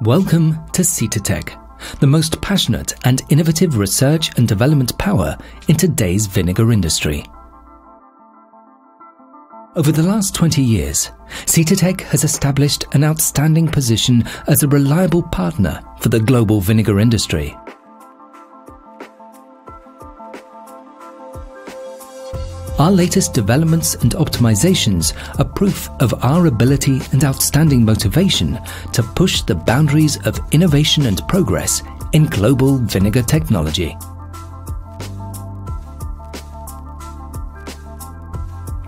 Welcome to Cetotec, the most passionate and innovative research and development power in today's vinegar industry. Over the last 20 years, Cetotec has established an outstanding position as a reliable partner for the global vinegar industry. Our latest developments and optimizations are proof of our ability and outstanding motivation to push the boundaries of innovation and progress in global vinegar technology.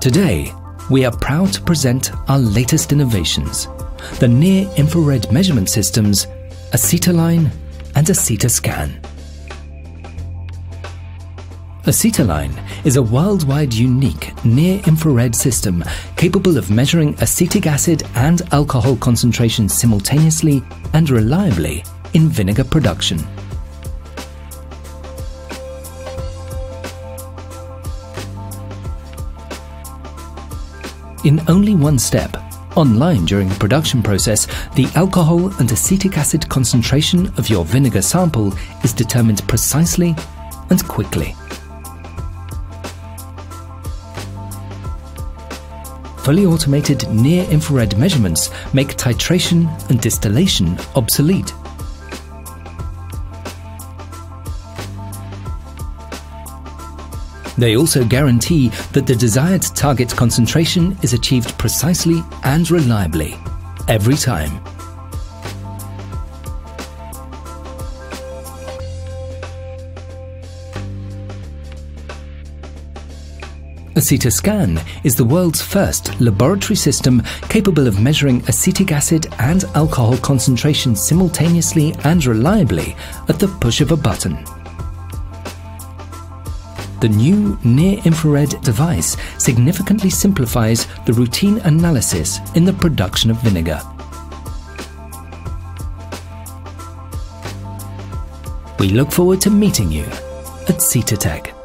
Today, we are proud to present our latest innovations, the near-infrared measurement systems, Acetaline and Acetascan. Acetaline is a worldwide unique near-infrared system capable of measuring acetic acid and alcohol concentrations simultaneously and reliably in vinegar production. In only one step, online during the production process, the alcohol and acetic acid concentration of your vinegar sample is determined precisely and quickly. Fully automated near-infrared measurements make titration and distillation obsolete. They also guarantee that the desired target concentration is achieved precisely and reliably, every time. Acetascan is the world's first laboratory system capable of measuring acetic acid and alcohol concentrations simultaneously and reliably at the push of a button. The new near-infrared device significantly simplifies the routine analysis in the production of vinegar. We look forward to meeting you at Cetotec.